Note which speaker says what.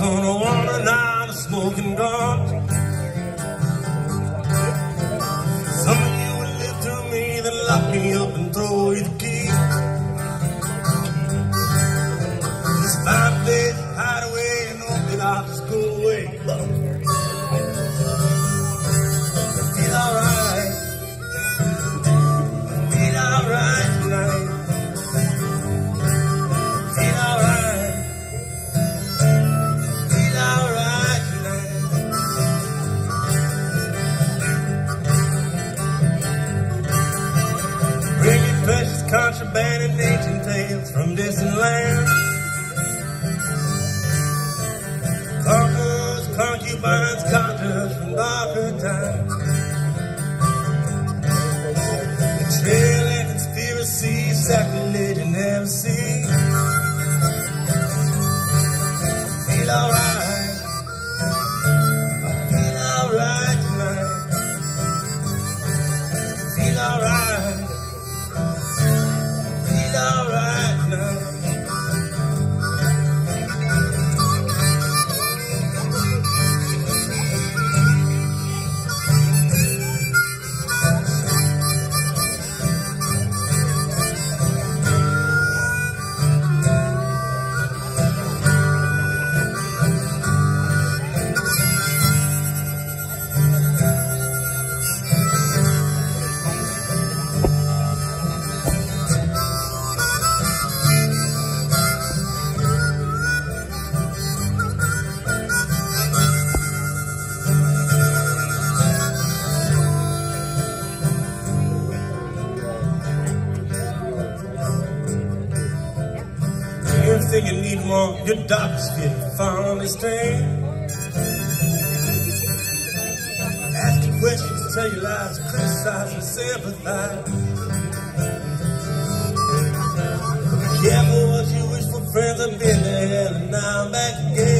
Speaker 1: on a woman out of smoking gun. Some of you will live to me, then lock me up and throw away the key. Just find a place to hide away and hope that I'll just go contraband and ancient tales from distant lands. Conquerors, concubines, conjurers from darker times. Betrayal and conspiracy, sacrilege and heresy. Feel alright. I Feel alright You think you need more, your doctor's fit found this thing. Asking questions, tell you lies, criticize and sympathize. Be careful what you wish for, friends. I've been there, and now I'm back again.